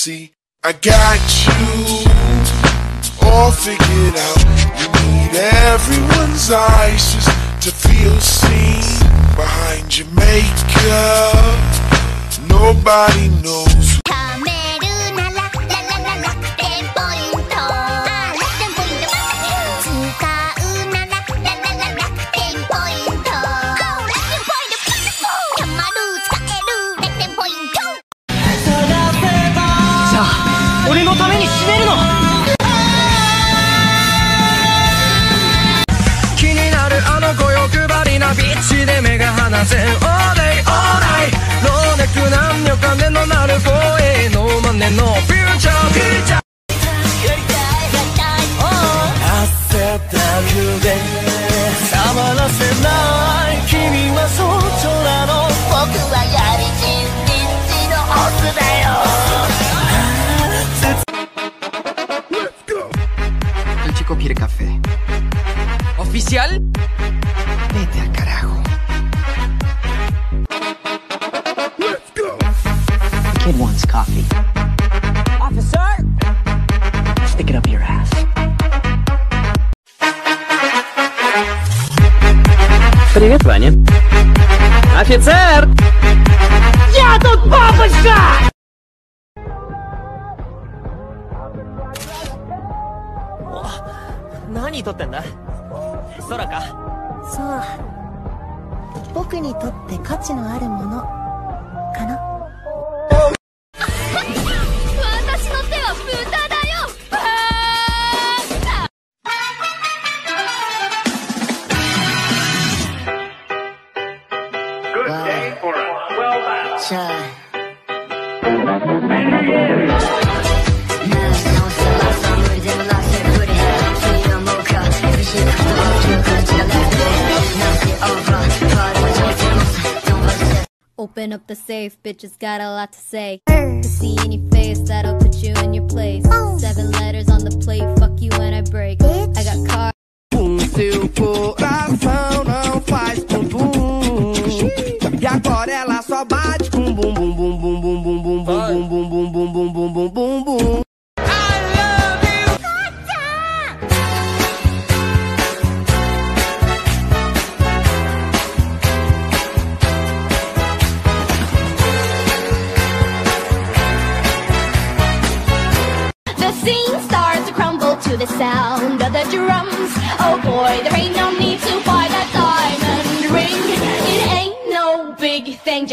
See, I got you all figured out. You need everyone's eyes just to feel seen behind your makeup. Nobody knows El chico quiere café. ¿Oficial? Vete al carajo. The kid wants coffee. Officer? Stick it up your ass. Привет, Ваня. Офицер! Я тут папочка! 何撮ってんだ？空か？そう。僕にとって価値のあるものかな？Open up the safe, bitches got a lot to say. To see any face that'll put you in your place. Seven letters on the plate, fuck you when I break. I got cars. O seu coração não faz bum bum E agora ela só bate com bum bum bum bum bum bum bum bum bum bum bum bum bum bum bum bum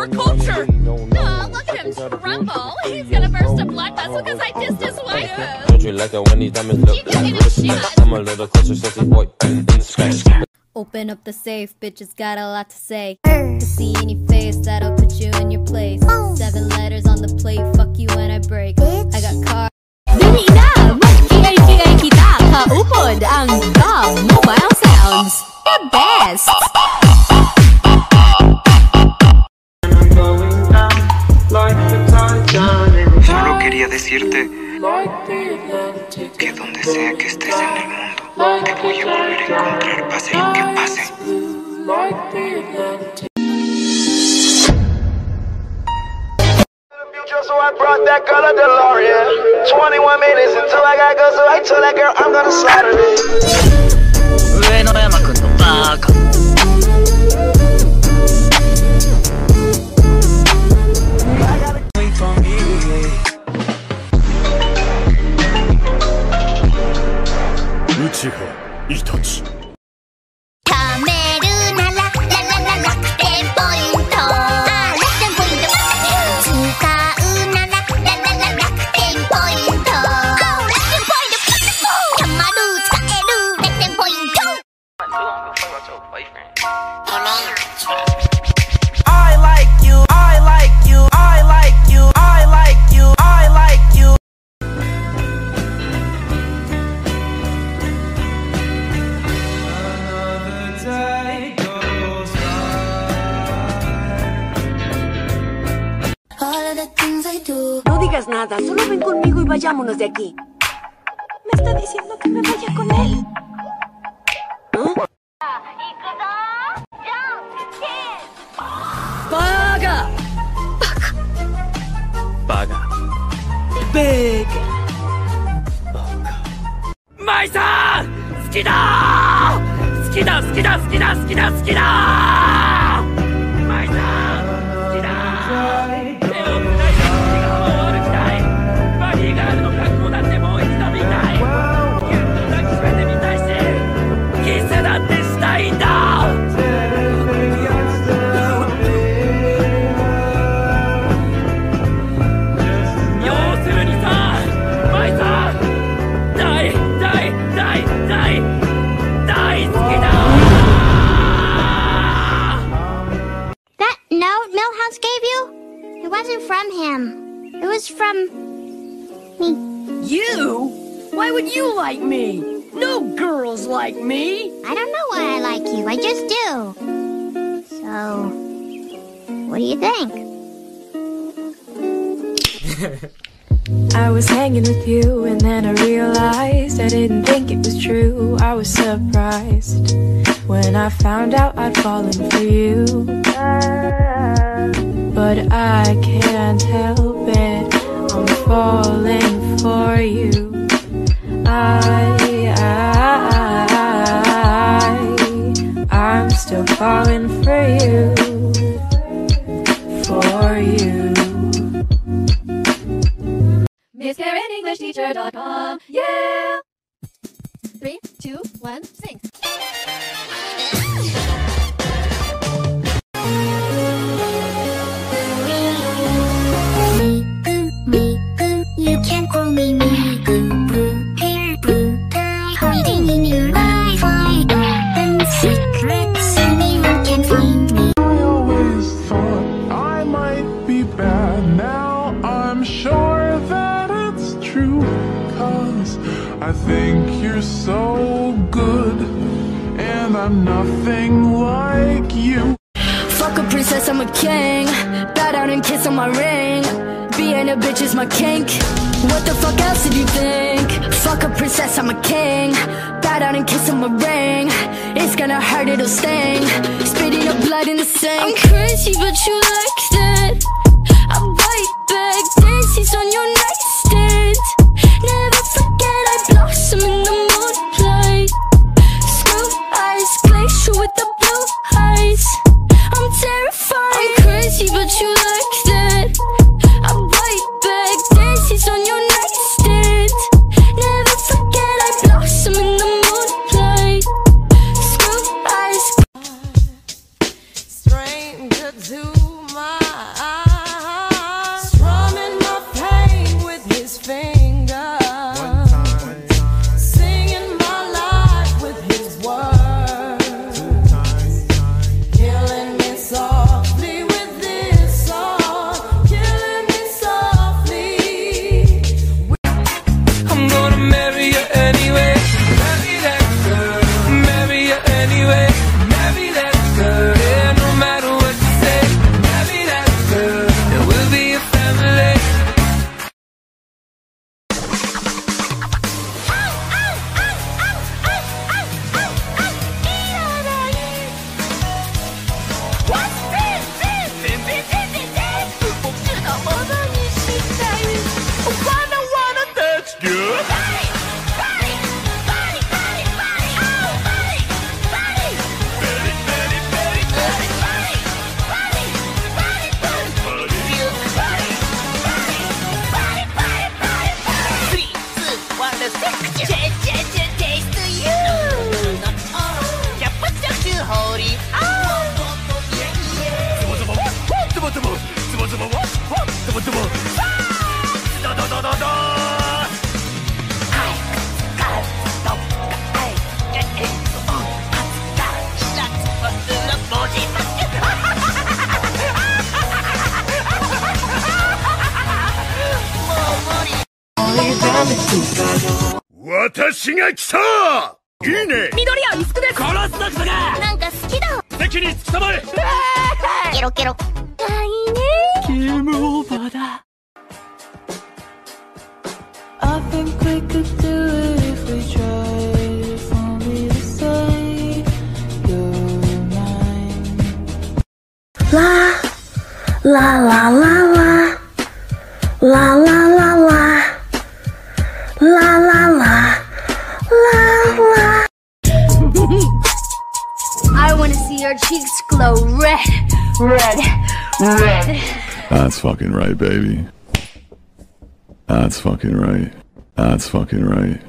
our culture. Oh, look at him tremble. He's gonna burst a blood vessel because I dissed his wife. Don't you like it when these diamonds look You can give it a shot. I'm a little closer, sexy boy. In the sky. Open up the safe, bitches got a lot to say. To see any face that'll put you in your place. Seven letters on the plate, fuck you when I break. I got cars. Dili na! Magkikay-kikay ang Bob Mobile Sounds. The best! donde sea que estés en el mundo, te voy a volver a encontrar, pase lo que pase. So I brought that girl a DeLorean. 21 minutes until I got go, so I told that girl I'm gonna slaughter it. 上野山くんのバーカ ven conmigo y vayámonos de aquí. Me está diciendo que me vaya con él. ¿Ah? ¡Paga! ¡Paga! ¡Paga! ¡Maisa! ¡Skida! ¡Skida, skida, skida, skida, skida! From him. It was from me. You? Why would you like me? No girls like me. I don't know why I like you. I just do. So, what do you think? I was hanging with you and then I realized I didn't think it was true. I was surprised when I found out I'd fallen for you. But I can't help it, I'm falling for you. I, I, I I'm still falling for you. Think you're so good. And I'm nothing like you. Fuck a princess, I'm a king. Bow down and kiss on my ring. Being a bitch is my kink. What the fuck else did you think? Fuck a princess, I'm a king. Bow down and kiss on my ring. It's gonna hurt, it'll sting. Spitting up blood in the sink. I'm crazy, but you like ドボドボドドドドドが来た。いいね。緑です。がなんか好きだ。に突き止まれケロケロ。あいいねゲームオーバーだ I think we could do it if we tried. If only to say you're mine. La la la la la la la la la la la la la la I wanna see your cheeks glow red, red, red. That's fucking right, baby. That's fucking right. That's fucking right.